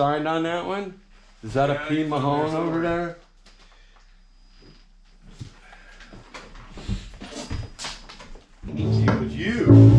signed on that one? Is that Yeah, a P. Mahone over there? It was you.